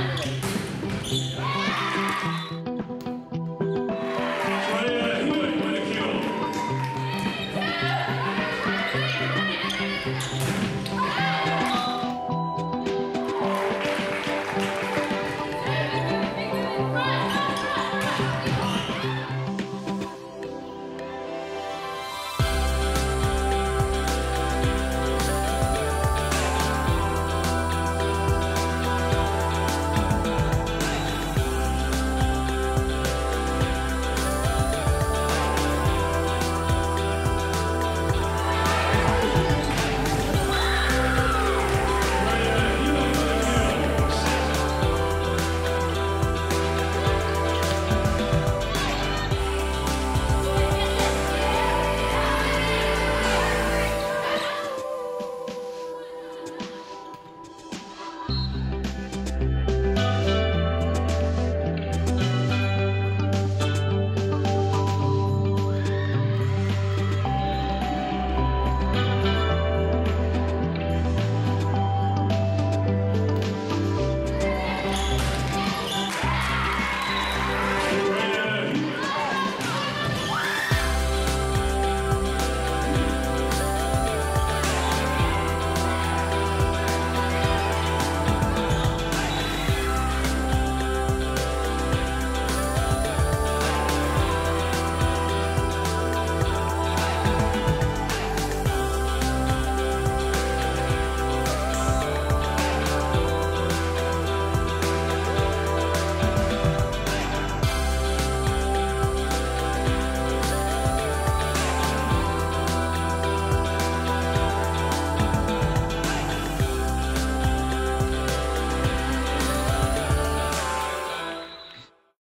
Yeah.